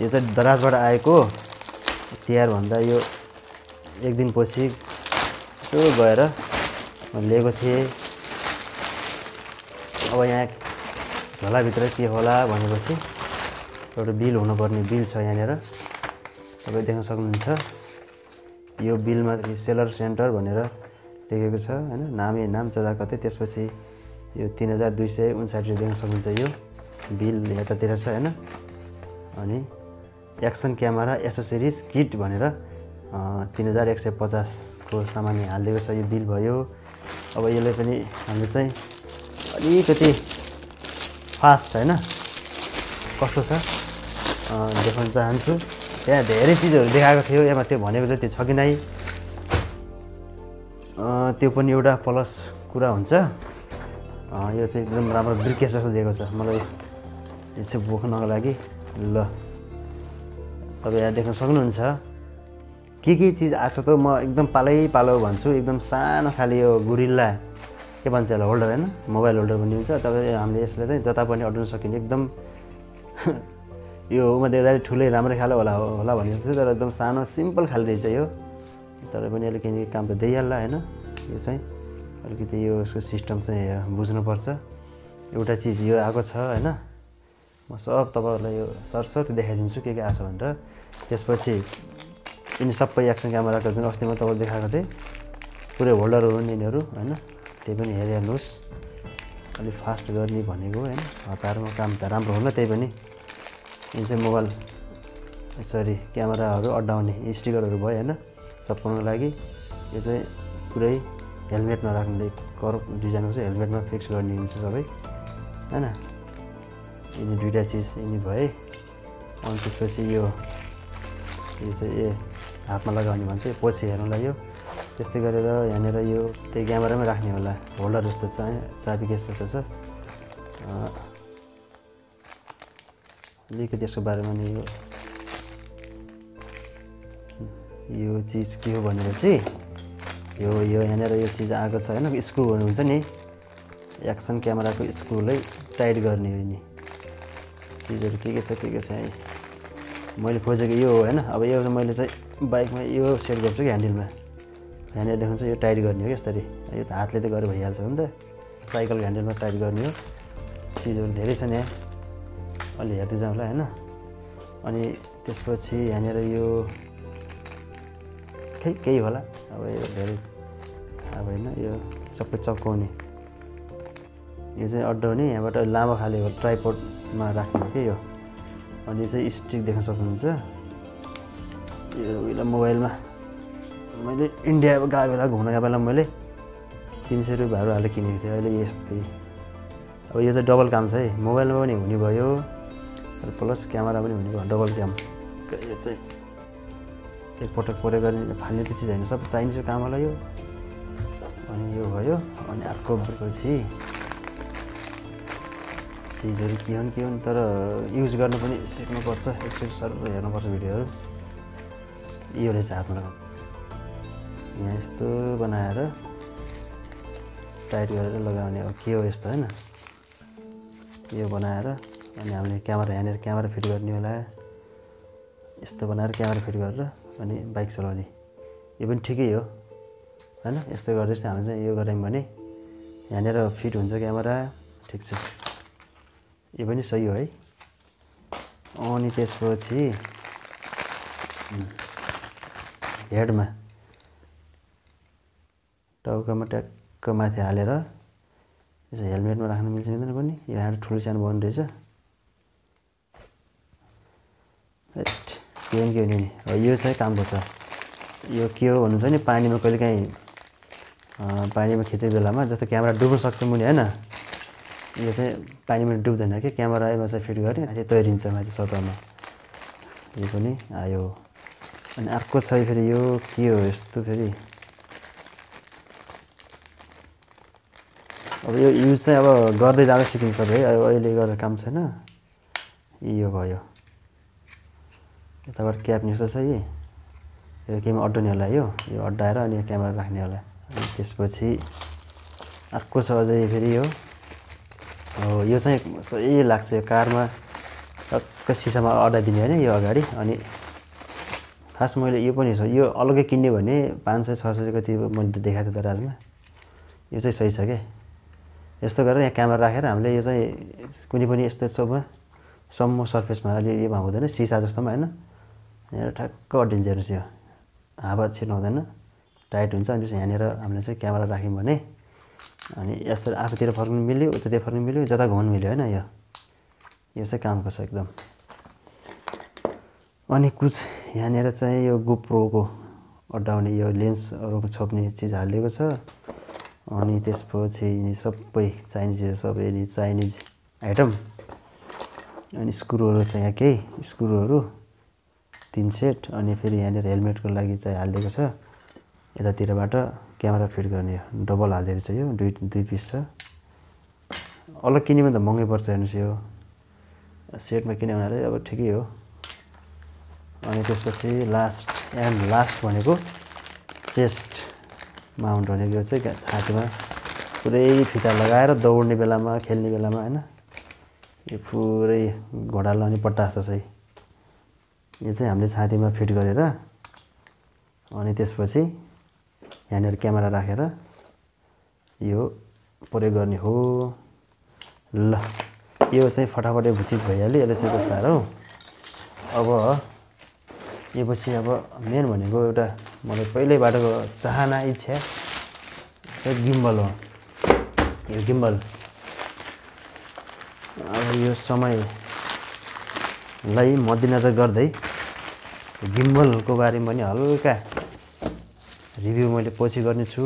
यो चाहिँ दराजबाट आएको तिहारभन्दा यो एक दिनपछि यसो गएर लिएको थिएँ। अब यहाँ झोलाभित्र के होला भनेपछि एउटा बिल हुनुपर्ने बिल छ यहाँनिर। तपाईँ देख्न सक्नुहुन्छ। यो बिलमा सेलर सेन्टर भनेर लेखेको छ होइन? नामै नाम चदा कतै। त्यसपछि यो तिन हजार दुई सय उन्साठी देख्न सक्नुहुन्छ यो बिल यतातिर छ होइन? अनि एक्सन क्यामेरा एसोसरिज किट भनेर तिन हजार एक सय पचासको सामान यहाँ हालिदिएको छ। यो बिल भयो। अब यसले पनि हामीले चाहिँ अलिकति फास्ट होइन कस्तो छ देखाउन चाहन्छु। त्यहाँ धेरै चिजहरू देखाएको थियो। यसमा त्यो भनेको जति छ कि नै। त्यो पनि एउटा प्लस कुरा हुन्छ। यो चाहिँ एकदम राम्रो ब्रिकेस जस्तो दिएको छ। मलाई यो चाहिँ बोक्नको लागि ल। तपाईँ यहाँ देख्न सक्नुहुन्छ। के के चिज आएको छ त? म एकदम पालै पालो भन्छु। एकदम सानो खाले यो गुरिल्ला। के भन्छ यसलाई होल्डर होइन? मोबाइल होल्डर पनि हुन्छ। तपाईँ हामीले यसलाई चाहिँ जता पनि अड्न सकिने एकदम यो म देख्दाखेरि ठुलै राम्रै खाले होला होला भने जस्तो तर एकदम सानो सिम्पल खाले रहेछ यो। तर पनि अलिक किनकि काम त दिइहाल्ला होइन? यो चाहिँ अलिकति यो यसको सिस्टम चाहिँ बुझ्नुपर्छ। एउटा चिज यो आएको छ होइन? म सब तपाईँहरूलाई यो सरसर देखाइदिन्छु के के आएको छ भनेर। त्यसपछि यिनी सबै एक्सन क्यामेराको जुन अस्ति म तपाईँलाई देखाएको थिएँ पुरै होल्डरहरू हुन् यिनीहरू होइन? त्यही पनि हेरिहाल्नुहोस्। अलिक फास्ट गर्ने भनेको होइन? हतारमा काम त राम्रो होला त्यही पनि। यो चाहिँ मोबाइल सरी क्यामेराहरू अड्डाउने स्टिकरहरू भयो होइन? चप्पाउनको लागि। यो चाहिँ पुरै हेलमेटमा राख्ने कर डिजाइनको चाहिँ हेलमेटमा फिक्स गर्ने हुन्छ सबै होइन? यिनी दुइटा चिज यिनी भए अनि त्यसपछि यो यो चाहिँ ए हातमा लगाउने भन्छ पछि हेर्नुलाई यो। त्यस्तै गरेर यहाँनिर यो त्यही क्यामेरामै राख्ने होला। होल्डर जस्तो चाहिँ चाबी केस जस्तो छ। अलिकति यसको बारेमा नि यो यो चिज के हो भनेपछि यो यो यहाँनिर यो चिज आएको छ होइन स्क्रु हुन्छ नि। एक्सन क्यामेराको स्क्रुलाई टाइट गर्ने हो नि चिजहरू के के छ के छ है मैले खोजेको यो हो होइन? अब यो मैले चाहिँ बाइकमा यो सेट गर्छु कि ह्यान्डलमा। यहाँनिर देखाउँछ यो टाइट गर्ने हो यसरी यो त हातले त गरेर भइहाल्छ नि त। साइकलको ह्यान्डलमा टाइट गर्ने हो। चिजहरू धेरै छन् यहाँ। अलि हेर्दै जाउँला होइन? अनि त्यसपछि यहाँनिर यो खै केही होला। अब यो धेरै अब होइन यो सबै चप्काउने यो चाहिँ अड्डाउने यहाँबाट लामो खाले हो ट्राइपोडमा राख्ने कि यो? अनि यो चाहिँ स्टिक देख्न सक्नुहुन्छ। यो उहिले मोबाइलमा। मैले इन्डिया गएको बेला घुम्न गएको बेला मैले तिन सय रुपियाँहरू हालेर किनेको थिएँ। अहिले यस्तै। अब यो चाहिँ डबल काम छ है। मोबाइलमा पनि हुने भयो। प्लस क्यामेरा पनि हुने भयो। डबल क्याम यो चाहिँ एकपटक प्रयोग गर्ने फाल्ने त चिज होइन सबै चाहिन्छ काम होला यो। अनि यो भयो। अनि अर्को पछि चिजहरू के हुन् के हुन् तर युज गर्नु पनि सिक्नुपर्छ एकचोटि सर हेर्नुपर्छ भिडियोहरू। यो रहेछ हातमा यहाँ यस्तो बनाएर टाइट गरेर लगाउने अब के हो यस्तो होइन? यो बनाएर अनि हामीले क्यामेरा यहाँनिर क्यामेरा फिट गर्ने होला। यस्तो बनाएर क्यामेरा फिट गरेर अनि बाइक चलाउने। यो पनि ठिकै हो होइन? यस्तो गर्दै चाहिँ हामीले चाहिँ यो गऱ्यौँ भने यहाँनिर फिट हुन्छ क्यामेरा ठिक छ। यो पनि सही हो है। अनि त्यसपछि हेडमा टाउकामा ट्याक्क माथि हालेर यसो हेलमेटमा राख्न मिल्छ मिल्दैन पनि। यो ह्यान्ड ठुलो सानो बन्द रहेछ। के हो नि यो चाहिँ कामको छ यो के हो भन्नुहुन्छ नि पानीमा कहिलेकाहीँ अँ, पानीमा खिचेको बेलामा जस्तो क्यामेरा डुब्न सक्छ मुनि होइन? यो चाहिँ पानीमा डुब्दैन कि क्यामेरामा चाहिँ फिट गर्ने माथि तैरिन्छ माथि सतहमा यो पनि आयो। अनि अर्को छ फेरि यो के हो यस्तो फेरि? अब यो युज चाहिँ अब गर्दै जाँदै सिकिन्छ है अब अहिले गरेर काम छैन। यो भयो। यताबाट क्याप जस्तो छ यी। यो केहीमा अड्डाउने होला यो। यो अड्डाएर अनि यहाँ क्यामेरा राख्ने होला। अनि त्यसपछि अर्को छ अझै फेरि यो। हो यो चाहिँ सही लाग्छ यो कारमा। टक्क सिसामा अड्डाइदिने होइन यो अगाडि अनि खास मैले यो पनि यो अलग्गै किन्ने भने पाँच सय छ सय कति मैले त देखाएको थिएँ त राजमा। यो चाहिँ सही छ क्या यस्तो गरेर यहाँ क्यामेरा राखेर हामीले यो चाहिँ कुनै पनि यस्तो यस्तोमा सम्म सर्फेसमा अलि योमा हुँदैन सिसा जस्तोमा होइन। यहाँ ठ्याक्क अड्डिन्छ हेर्नुहोस् यो हावा छिर्नु हुँदैन टाइट हुन्छ अनि त्यसपछि यहाँनिर हामीले चाहिँ क्यामेरा राख्यौँ भने अनि यस्तो आफूतिर फर्क्नु मिल्यो उतातिर फर्क्नु मिल्यो जता घुम्नु मिल्यो होइन यो। यो चाहिँ कामको छ एकदम। अनि कुछ यहाँनिर चाहिँ यो गोप्रोको अड्डाउने यो लेन्सहरू छोप्ने चिज हालिदिएको छ। अनि त्यसपछि सबै चाइनिज सबै चाइनिज आइटम। अनि स्क्रुहरू छ यहाँ केही स्क्रुहरू तिन सेट। अनि फेरि यहाँनिर हेलमेटको लागि चाहिँ हालिदिएको छ। यतातिरबाट क्यामेरा फिट गर्ने डबल हालिदिएको छ यो दुई दुई पिस छ। अलग किन्यो भने त महँगै पर्छ हेर्नुहोस् यो। सेटमा किन्यो भने अब ठिकै हो। अनि त्यसपछि लास्ट एन्ड लास्ट भनेको चेस्ट माउन्ट भनेको चाहिँ छातीमा पुरै फिता लगाएर दौड्ने बेलामा खेल्ने बेलामा होइन। यो पुरै घोडा लाउने पट्टा जस्तो चाहिँ। यो चाहिँ हामीले छातीमा फिट गरेर अनि त्यसपछि यहाँनिर क्यामेरा राखेर यो प्रयोग गर्ने हो। ल यो चाहिँ फटाफटै भुचित भइहाल्यो यसले चाहिँ साह्रो अब यो पछि अब मेन भनेको एउटा मलाई पहिल्यैबाटको चाहना इच्छा चाहिँ गिम्बल हो। यो गिम्बल। अब यो समयलाई मध्यनजर गर्दै गिम्बलको बारेमा पनि हल्का रिभ्यू मैले पछि गर्नेछु।